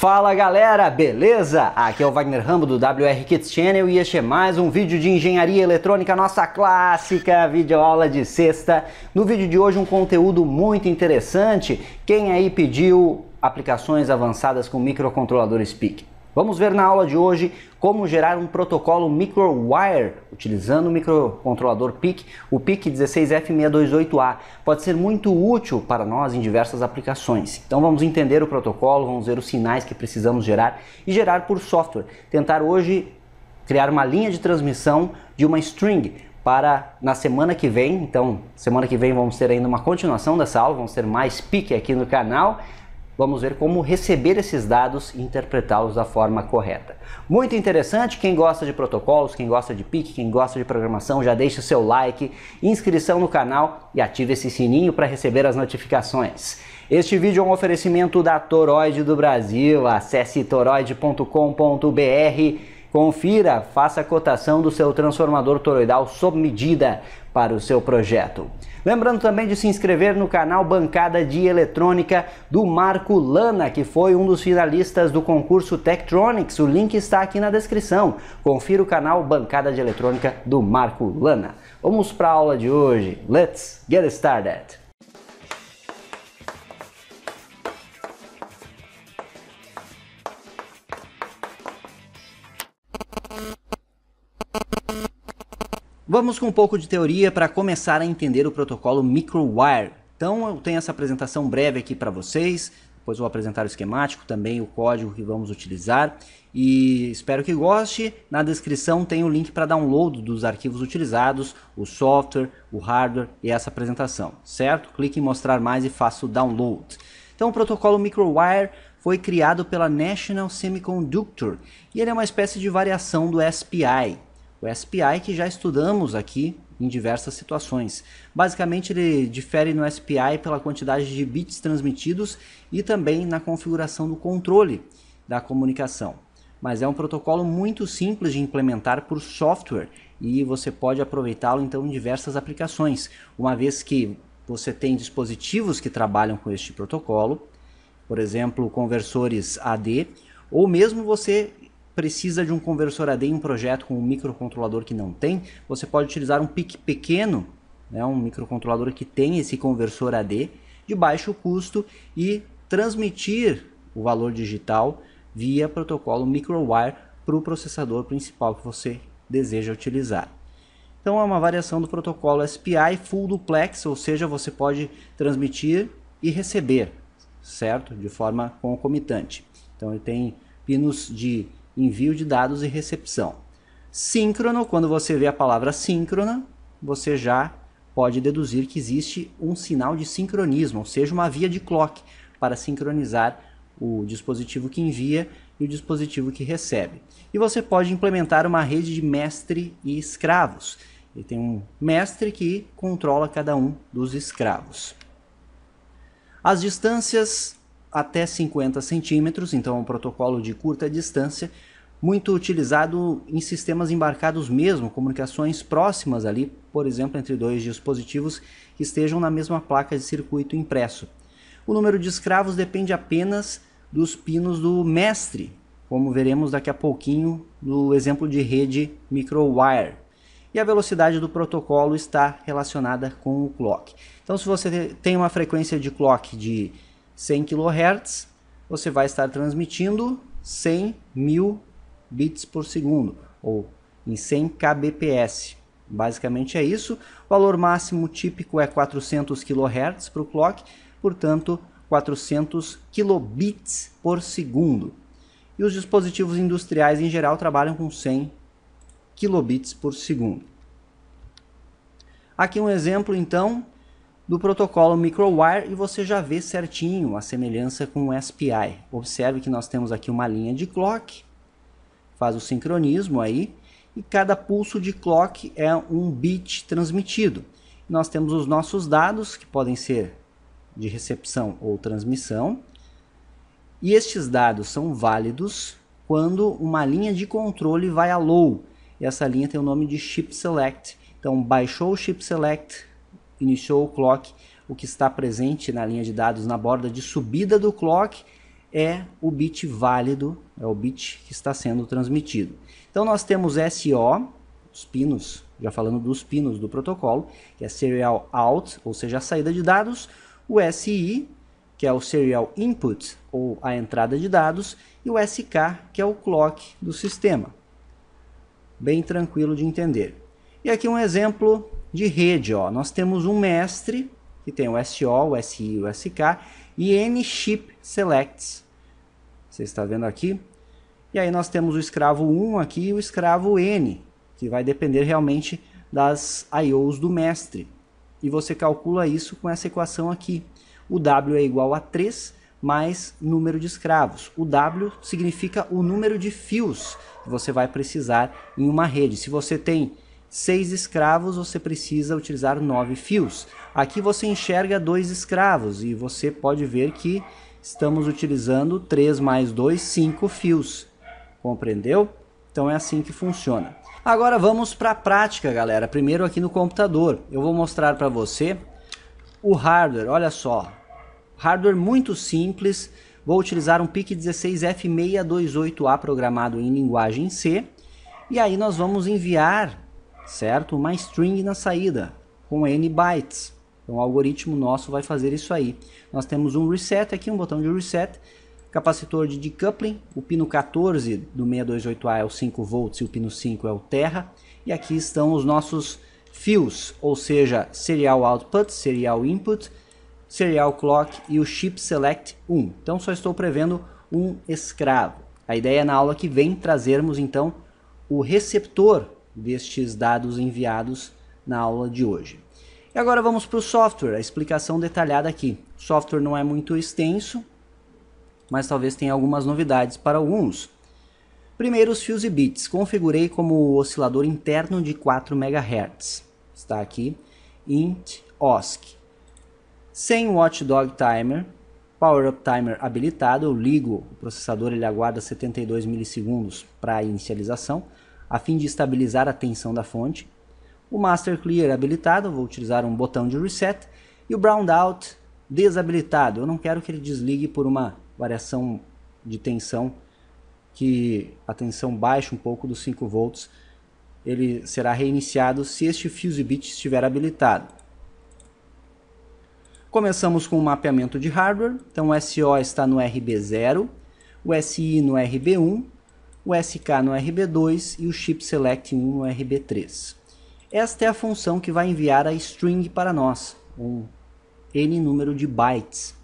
Fala galera, beleza? Aqui é o Wagner Rambo do WR Kids Channel e este é mais um vídeo de engenharia eletrônica, nossa clássica videoaula de sexta. No vídeo de hoje um conteúdo muito interessante. Quem aí pediu aplicações avançadas com microcontroladores PIC? Vamos ver na aula de hoje como gerar um protocolo microwire utilizando o microcontrolador PIC, o PIC 16F628A. Pode ser muito útil para nós em diversas aplicações. Então vamos entender o protocolo, vamos ver os sinais que precisamos gerar e gerar por software. Tentar hoje criar uma linha de transmissão de uma string para na semana que vem. Então, semana que vem vamos ter ainda uma continuação dessa aula, vamos ter mais PIC aqui no canal vamos ver como receber esses dados e interpretá-los da forma correta. Muito interessante, quem gosta de protocolos, quem gosta de PIC, quem gosta de programação, já deixe o seu like, inscrição no canal e ative esse sininho para receber as notificações. Este vídeo é um oferecimento da Toroid do Brasil, acesse toroid.com.br Confira, faça a cotação do seu transformador toroidal sob medida para o seu projeto. Lembrando também de se inscrever no canal Bancada de Eletrônica do Marco Lana, que foi um dos finalistas do concurso Tektronics. O link está aqui na descrição. Confira o canal Bancada de Eletrônica do Marco Lana. Vamos para a aula de hoje. Let's get started! Vamos com um pouco de teoria para começar a entender o protocolo Microwire. Então eu tenho essa apresentação breve aqui para vocês, depois vou apresentar o esquemático, também o código que vamos utilizar e espero que goste. Na descrição tem o link para download dos arquivos utilizados, o software, o hardware e essa apresentação, certo? Clique em mostrar mais e faça o download. Então o protocolo Microwire foi criado pela National Semiconductor e ele é uma espécie de variação do SPI, o SPI que já estudamos aqui em diversas situações. Basicamente ele difere no SPI pela quantidade de bits transmitidos e também na configuração do controle da comunicação. Mas é um protocolo muito simples de implementar por software e você pode aproveitá-lo então em diversas aplicações, uma vez que você tem dispositivos que trabalham com este protocolo, por exemplo, conversores AD, ou mesmo você precisa de um conversor AD em um projeto com um microcontrolador que não tem, você pode utilizar um PIC pequeno, né, um microcontrolador que tem esse conversor AD de baixo custo e transmitir o valor digital via protocolo microwire para o processador principal que você deseja utilizar. Então é uma variação do protocolo SPI Full Duplex, ou seja, você pode transmitir e receber, certo? De forma concomitante. Então ele tem pinos de envio de dados e recepção. Síncrono, quando você vê a palavra síncrona, você já pode deduzir que existe um sinal de sincronismo, ou seja, uma via de clock para sincronizar o dispositivo que envia e o dispositivo que recebe. E você pode implementar uma rede de mestre e escravos. E tem um mestre que controla cada um dos escravos. As distâncias até 50 centímetros, então é um protocolo de curta distância, muito utilizado em sistemas embarcados mesmo, comunicações próximas ali, por exemplo, entre dois dispositivos que estejam na mesma placa de circuito impresso. O número de escravos depende apenas dos pinos do mestre, como veremos daqui a pouquinho no exemplo de rede microwire. E a velocidade do protocolo está relacionada com o clock. Então, se você tem uma frequência de clock de 100 kHz, você vai estar transmitindo 100 mil bits por segundo, ou em 100 kbps. Basicamente é isso. O valor máximo típico é 400 kHz para o clock, portanto 400 kilobits por segundo. E os dispositivos industriais em geral trabalham com 100 kilobits por segundo. Aqui um exemplo então do protocolo Microwire e você já vê certinho a semelhança com o SPI. Observe que nós temos aqui uma linha de clock, faz o sincronismo aí, e cada pulso de clock é um bit transmitido. Nós temos os nossos dados, que podem ser de recepção ou transmissão, e estes dados são válidos quando uma linha de controle vai a low. E essa linha tem o nome de chip select. Então, baixou o chip select, iniciou o clock, o que está presente na linha de dados na borda de subida do clock é o bit válido, é o bit que está sendo transmitido. Então nós temos SO, os pinos, já falando dos pinos do protocolo, que é Serial Out, ou seja, a saída de dados, o SI, que é o Serial Input, ou a entrada de dados, e o SK, que é o clock do sistema. Bem tranquilo de entender. E aqui um exemplo de rede. Ó. Nós temos um mestre, que tem o SO, o SI e o SK, e N chip selects. Você está vendo aqui? E aí nós temos o escravo 1 aqui e o escravo N, que vai depender realmente das IOs do mestre. E você calcula isso com essa equação aqui. O W é igual a 3 mais número de escravos. O W significa o número de fios que você vai precisar em uma rede. Se você tem seis escravos, você precisa utilizar nove fios. Aqui você enxerga dois escravos e você pode ver que estamos utilizando 3 mais 2, 5 fios. Compreendeu? Então é assim que funciona. Agora vamos para a prática, galera. Primeiro aqui no computador. Eu vou mostrar para você o hardware. Olha só. Hardware muito simples. Vou utilizar um PIC16F628A programado em linguagem C. E aí nós vamos enviar certo? Uma string na saída com n bytes. Então o algoritmo nosso vai fazer isso aí. Nós temos um reset aqui, um botão de reset, capacitor de decoupling, o pino 14 do 628A é o 5 volts e o pino 5 é o terra. E aqui estão os nossos fios, ou seja, serial output, serial input, serial clock e o chip select 1. Então só estou prevendo um escravo. A ideia na aula que vem trazermos então o receptor destes dados enviados na aula de hoje. E agora vamos para o software, a explicação detalhada aqui. O software não é muito extenso, mas talvez tenha algumas novidades para alguns. Primeiro, os Fuse Bits. Configurei como oscilador interno de 4 MHz. Está aqui, int OSC. Sem Watchdog Timer, Power Up Timer habilitado, eu ligo o processador, ele aguarda 72 milissegundos para inicialização a fim de estabilizar a tensão da fonte. O Master Clear habilitado, vou utilizar um botão de reset. E o Browned Out desabilitado, eu não quero que ele desligue por uma variação de tensão que a tensão baixe um pouco dos 5 volts. Ele será reiniciado se este fuse bit estiver habilitado. Começamos com o mapeamento de hardware, então o SO está no RB0, o SI no RB1 o SK no RB2 e o chip select 1 no RB3. Esta é a função que vai enviar a string para nós, um n número de bytes.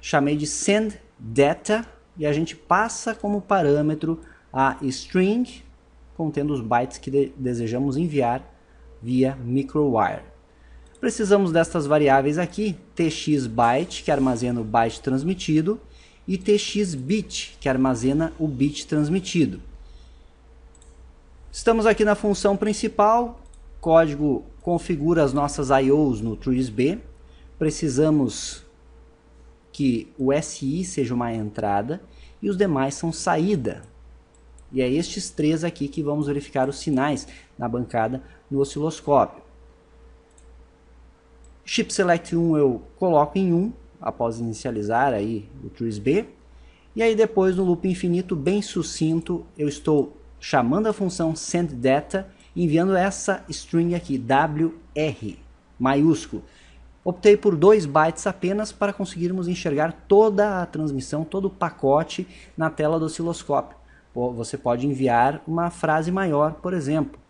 Chamei de send data e a gente passa como parâmetro a string contendo os bytes que de desejamos enviar via microwire. Precisamos destas variáveis aqui, tx byte, que armazena o byte transmitido, e tx-bit, que armazena o bit transmitido. Estamos aqui na função principal, código configura as nossas IOs no TreesB. Precisamos que o SI seja uma entrada e os demais são saída. E é estes três aqui que vamos verificar os sinais na bancada no osciloscópio. Chip Select 1 eu coloco em 1, após inicializar aí o TreesB. E aí depois no loop infinito bem sucinto, eu estou chamando a função sendData enviando essa string aqui, WR, maiúsculo. Optei por 2 bytes apenas para conseguirmos enxergar toda a transmissão, todo o pacote na tela do osciloscópio. Você pode enviar uma frase maior, por exemplo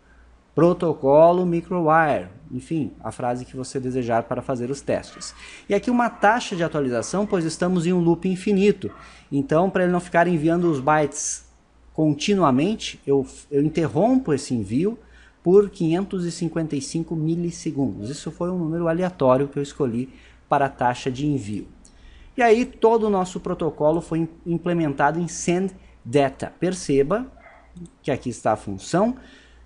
protocolo microwire, enfim, a frase que você desejar para fazer os testes. E aqui uma taxa de atualização, pois estamos em um loop infinito. Então, para ele não ficar enviando os bytes continuamente, eu, eu interrompo esse envio por 555 milissegundos. Isso foi um número aleatório que eu escolhi para a taxa de envio. E aí todo o nosso protocolo foi implementado em send data. Perceba que aqui está a função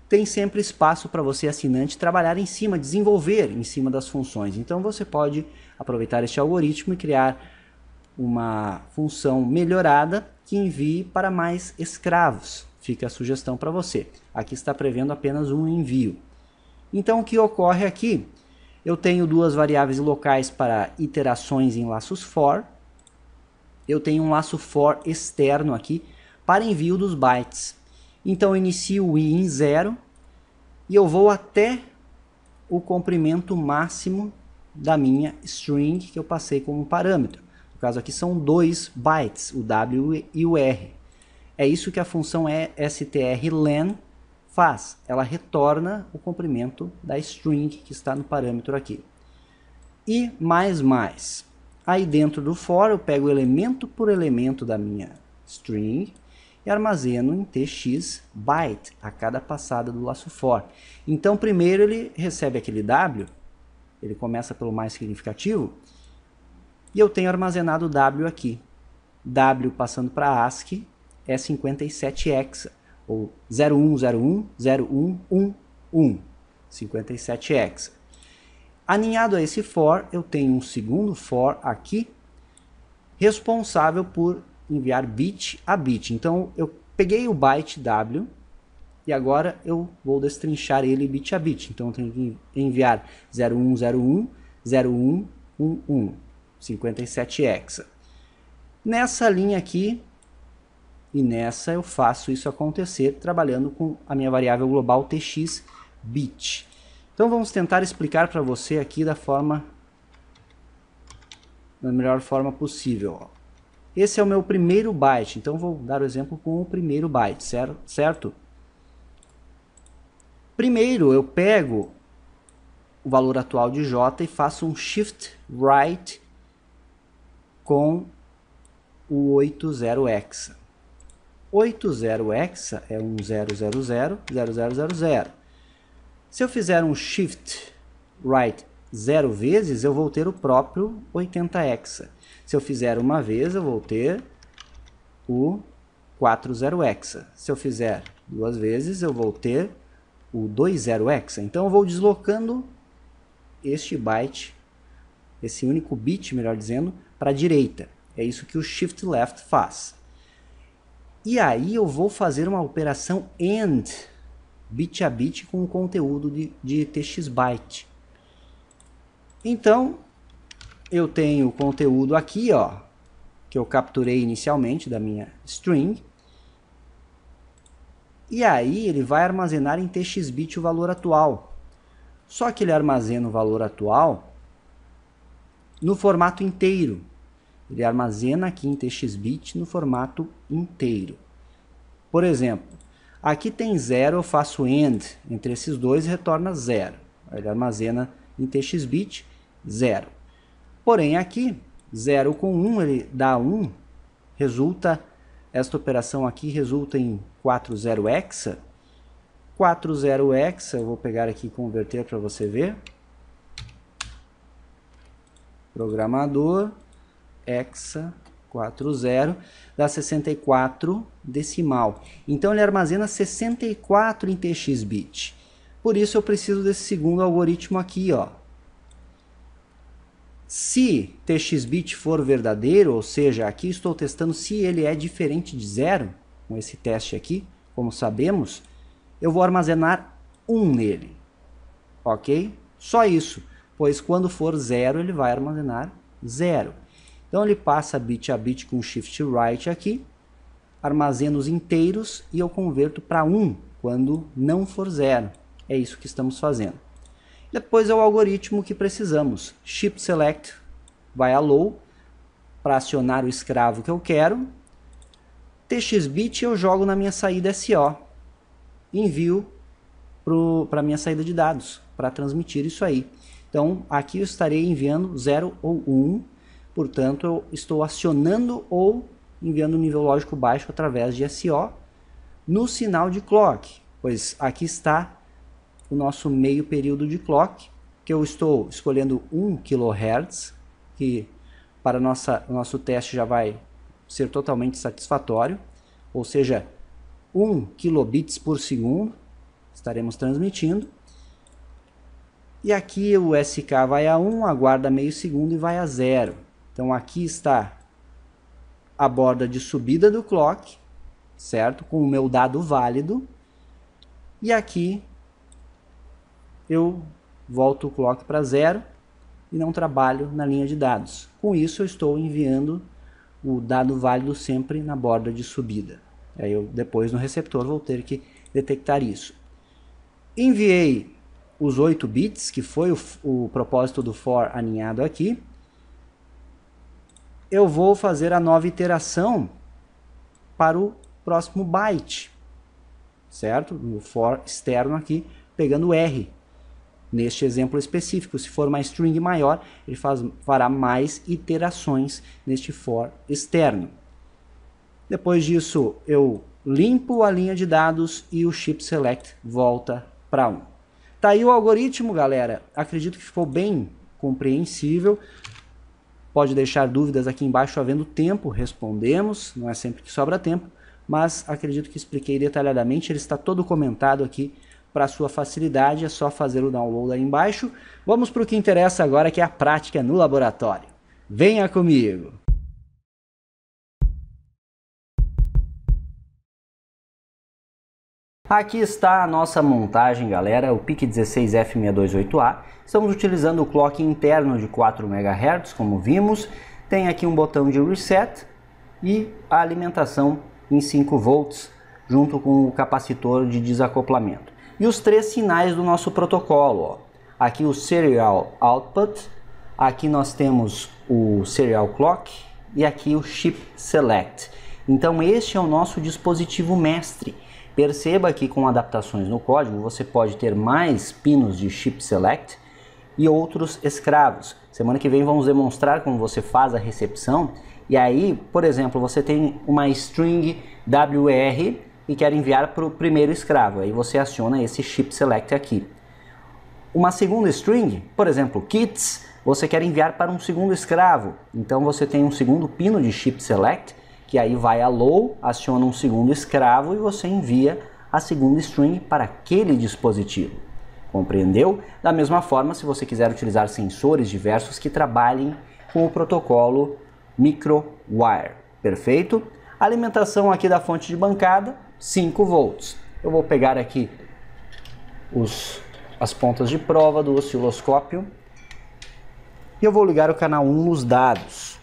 tem sempre espaço para você, assinante, trabalhar em cima, desenvolver em cima das funções. Então você pode aproveitar este algoritmo e criar uma função melhorada que envie para mais escravos. Fica a sugestão para você. Aqui está prevendo apenas um envio. Então o que ocorre aqui? Eu tenho duas variáveis locais para iterações em laços for. eu tenho um laço for externo aqui para envio dos bytes. Então eu inicio o i em 0 e eu vou até o comprimento máximo da minha string que eu passei como parâmetro. No caso aqui são dois bytes, o W e o R. É isso que a função strlen faz. Ela retorna o comprimento da string que está no parâmetro aqui. E mais mais. Aí dentro do for eu pego elemento por elemento da minha string e armazeno em tx byte a cada passada do laço for. Então primeiro ele recebe aquele w, ele começa pelo mais significativo, e eu tenho armazenado w aqui. w passando para ASCII é 57 hexa, ou 0101 0111, 57 hexa. Aninhado a esse for, eu tenho um segundo for aqui, responsável por enviar bit a bit. Então, eu peguei o byte W e agora eu vou destrinchar ele bit a bit. Então, eu tenho que enviar 0101, 0111, 57 hexa. Nessa linha aqui e nessa eu faço isso acontecer trabalhando com a minha variável global tx bit. Então vamos tentar explicar para você aqui da forma da melhor forma possível. Esse é o meu primeiro byte, então vou dar o exemplo com o primeiro byte, certo? Primeiro eu pego o valor atual de J e faço um shift right com o 80 hexa. 80 hexa é um 000 se eu fizer um Shift Right zero vezes, eu vou ter o próprio 80 hexa. Se eu fizer uma vez, eu vou ter o 40 hexa. Se eu fizer duas vezes, eu vou ter o 20 hexa. Então eu vou deslocando este byte, esse único bit, melhor dizendo, para a direita. É isso que o Shift Left faz. E aí eu vou fazer uma operação AND bit a bit com o conteúdo de, de TX byte. Então, eu tenho o conteúdo aqui, ó, que eu capturei inicialmente da minha string. E aí ele vai armazenar em txbit o valor atual. Só que ele armazena o valor atual no formato inteiro. Ele armazena aqui em txbit no formato inteiro. Por exemplo, Aqui tem zero, eu faço AND entre esses dois e retorna zero. Ele armazena em txbit zero. Porém aqui, 0 com 1, um, ele dá 1, um, resulta, esta operação aqui resulta em 40 hexa. 40 hexa, eu vou pegar aqui e converter para você ver. Programador, hexa, 40 dá 64 decimal. Então ele armazena 64 em TX bit. Por isso eu preciso desse segundo algoritmo aqui, ó. Se TX bit for verdadeiro, ou seja, aqui estou testando se ele é diferente de zero, com esse teste aqui, como sabemos, eu vou armazenar 1 nele. Ok? Só isso, pois quando for zero ele vai armazenar zero. Então ele passa bit a bit com shift right aqui, armazena os inteiros e eu converto para 1 quando não for zero. É isso que estamos fazendo. Depois é o algoritmo que precisamos. Shift select vai a low para acionar o escravo que eu quero. txbit eu jogo na minha saída SO. Envio para a minha saída de dados para transmitir isso aí. Então aqui eu estarei enviando 0 ou 1. Um, Portanto, eu estou acionando ou enviando nível lógico baixo através de SO no sinal de clock, pois aqui está o nosso meio período de clock, que eu estou escolhendo 1 kHz, que para nossa, nosso teste já vai ser totalmente satisfatório, ou seja, 1 kilobits por segundo estaremos transmitindo. E aqui o SK vai a 1, aguarda meio segundo e vai a 0. Então aqui está a borda de subida do clock, certo? Com o meu dado válido. E aqui eu volto o clock para zero e não trabalho na linha de dados. Com isso eu estou enviando o dado válido sempre na borda de subida. Aí eu depois no receptor vou ter que detectar isso. Enviei os 8 bits, que foi o, o propósito do for aninhado aqui. Eu vou fazer a nova iteração para o próximo byte, certo? No for externo aqui, pegando R. Neste exemplo específico, se for uma string maior, ele faz, fará mais iterações neste for externo. Depois disso, eu limpo a linha de dados e o chip select volta para 1. Tá aí o algoritmo, galera. Acredito que ficou bem compreensível. Pode deixar dúvidas aqui embaixo, havendo tempo, respondemos. Não é sempre que sobra tempo, mas acredito que expliquei detalhadamente. Ele está todo comentado aqui para sua facilidade. É só fazer o download aí embaixo. Vamos para o que interessa agora, que é a prática no laboratório. Venha comigo! Aqui está a nossa montagem, galera, o PIC16F628A. Estamos utilizando o clock interno de 4 MHz, como vimos. Tem aqui um botão de reset e a alimentação em 5 volts, junto com o capacitor de desacoplamento. E os três sinais do nosso protocolo. Ó. Aqui o Serial Output, aqui nós temos o Serial Clock e aqui o Chip Select. Então este é o nosso dispositivo mestre Perceba que com adaptações no código você pode ter mais pinos de chip select e outros escravos. Semana que vem vamos demonstrar como você faz a recepção. E aí, por exemplo, você tem uma string WR e quer enviar para o primeiro escravo. Aí você aciona esse chip select aqui. Uma segunda string, por exemplo, kits, você quer enviar para um segundo escravo. Então você tem um segundo pino de chip select que aí vai a low, aciona um segundo escravo e você envia a segunda string para aquele dispositivo. Compreendeu? Da mesma forma, se você quiser utilizar sensores diversos que trabalhem com o protocolo MicroWire. Perfeito? Alimentação aqui da fonte de bancada, 5 volts. Eu vou pegar aqui os, as pontas de prova do osciloscópio e eu vou ligar o canal 1 nos dados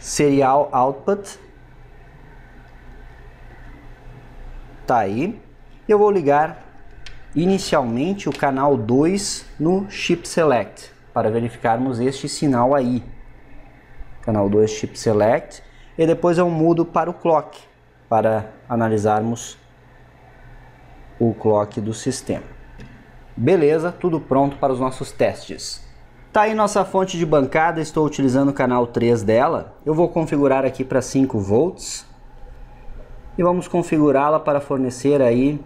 serial output. Tá aí. Eu vou ligar inicialmente o canal 2 no chip select para verificarmos este sinal aí. Canal 2 chip select e depois eu mudo para o clock para analisarmos o clock do sistema. Beleza, tudo pronto para os nossos testes. Tá aí nossa fonte de bancada, estou utilizando o canal 3 dela. Eu vou configurar aqui para 5 volts. E vamos configurá-la para fornecer aí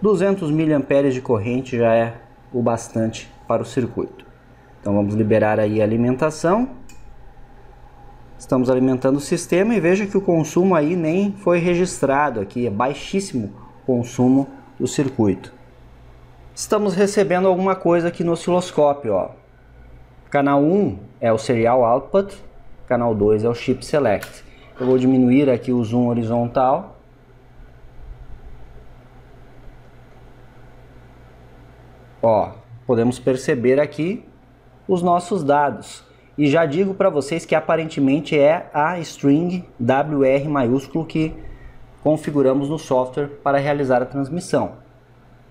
200 mA de corrente já é o bastante para o circuito. Então vamos liberar aí a alimentação. Estamos alimentando o sistema e veja que o consumo aí nem foi registrado aqui, é baixíssimo consumo do circuito estamos recebendo alguma coisa aqui no osciloscópio. Ó. Canal 1 é o Serial Output, canal 2 é o Chip Select. Eu vou diminuir aqui o zoom horizontal. Ó, podemos perceber aqui os nossos dados. E já digo para vocês que aparentemente é a string WR maiúsculo que configuramos no software para realizar a transmissão.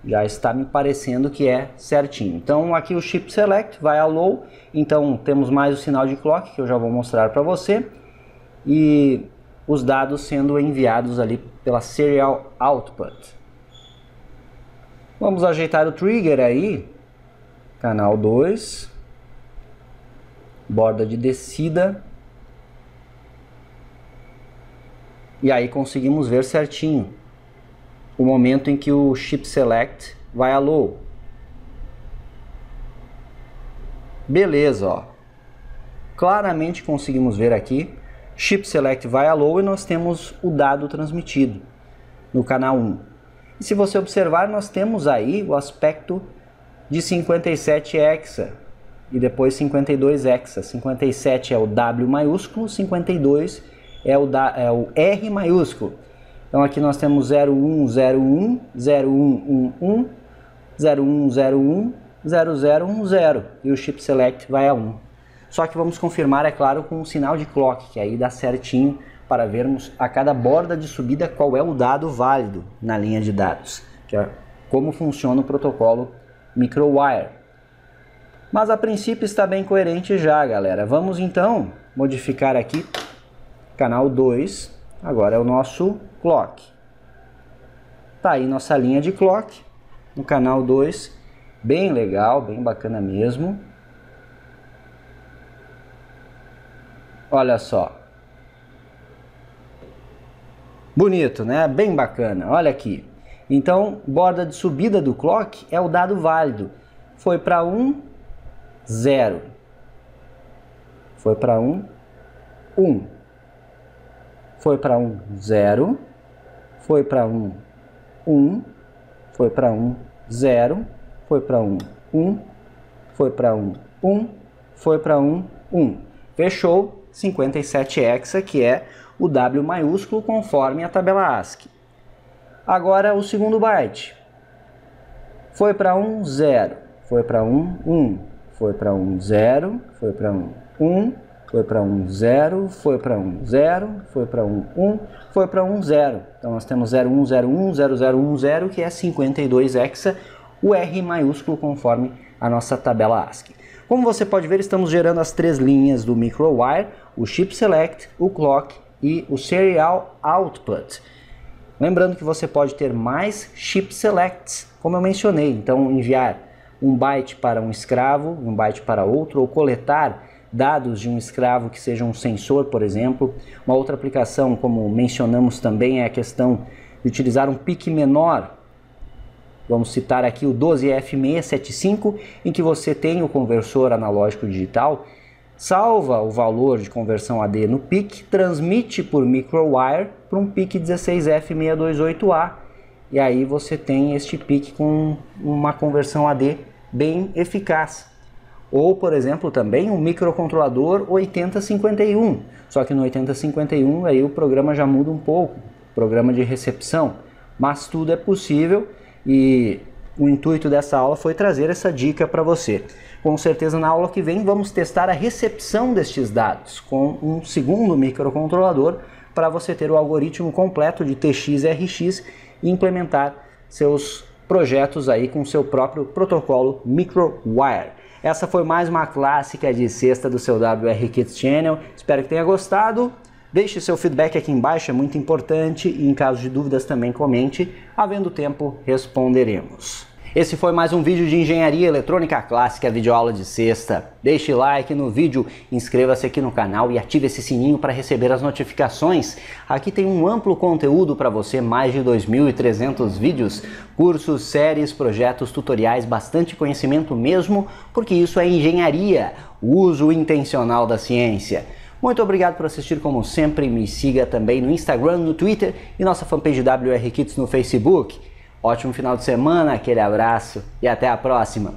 Já está me parecendo que é certinho. Então aqui o chip select vai a low, então temos mais o sinal de clock que eu já vou mostrar para você. E os dados sendo enviados ali pela serial output. Vamos ajeitar o trigger aí, canal 2, borda de descida. E aí conseguimos ver certinho o momento em que o chip select vai a low. Beleza, ó. Claramente conseguimos ver aqui, chip select vai a low e nós temos o dado transmitido no canal 1. E se você observar, nós temos aí o aspecto de 57 hexa e depois 52 hexa. 57 é o W maiúsculo, 52 é o, da, é o R maiúsculo. Então aqui nós temos 0101, 0111, 0101, 0010 e o chip select vai a 1. Só que vamos confirmar, é claro, com um sinal de clock, que aí dá certinho para vermos a cada borda de subida qual é o dado válido na linha de dados, que é como funciona o protocolo MicroWire. Mas a princípio está bem coerente já, galera. Vamos então modificar aqui canal 2, agora é o nosso clock. Tá aí nossa linha de clock no canal 2, bem legal, bem bacana mesmo. Olha só. Bonito, né? Bem bacana. Olha aqui. Então, borda de subida do clock é o dado válido. Foi para 1, 0. Foi para 1, 1. Foi para 1, 0. Foi para 1, 1. Foi para 1, 0. Foi para 1, 1. Foi para 1, 1. Foi para 1, 1. Fechou 57 hexa, que é o W maiúsculo conforme a tabela ASCII. Agora o segundo byte. Foi para 1, 0. Foi para 1, 1. Foi para 1, 0. Foi para 1, 1. Foi para 1, 0. Foi para 1, 0. Foi para 1, 1. Foi para 1, 0. Então nós temos 0, 1, 0, 1, 0, 0, 1, 0, que é 52 hexa, o R maiúsculo conforme a nossa tabela ASCII. Como você pode ver, estamos gerando as três linhas do MicroWire, o Chip Select, o Clock e o Serial Output. Lembrando que você pode ter mais chip selects, como eu mencionei, então enviar um byte para um escravo, um byte para outro, ou coletar dados de um escravo que seja um sensor, por exemplo. Uma outra aplicação, como mencionamos também, é a questão de utilizar um pique menor. Vamos citar aqui o 12F675, em que você tem o conversor analógico digital salva o valor de conversão AD no PIC, transmite por microwire para um PIC 16F628A e aí você tem este PIC com uma conversão AD bem eficaz. Ou, por exemplo, também um microcontrolador 8051, só que no 8051 aí o programa já muda um pouco, programa de recepção, mas tudo é possível e o intuito dessa aula foi trazer essa dica para você. Com certeza na aula que vem vamos testar a recepção destes dados com um segundo microcontrolador para você ter o algoritmo completo de TX e RX e implementar seus projetos aí com seu próprio protocolo MicroWire. Essa foi mais uma clássica de sexta do seu WR Kids Channel. Espero que tenha gostado. Deixe seu feedback aqui embaixo, é muito importante. E em caso de dúvidas também comente. Havendo tempo, responderemos. Esse foi mais um vídeo de Engenharia Eletrônica Clássica, videoaula de sexta. Deixe like no vídeo, inscreva-se aqui no canal e ative esse sininho para receber as notificações. Aqui tem um amplo conteúdo para você, mais de 2.300 vídeos, cursos, séries, projetos, tutoriais, bastante conhecimento mesmo, porque isso é engenharia, o uso intencional da ciência. Muito obrigado por assistir como sempre, me siga também no Instagram, no Twitter e nossa fanpage WR Kits no Facebook. Ótimo final de semana, aquele abraço e até a próxima!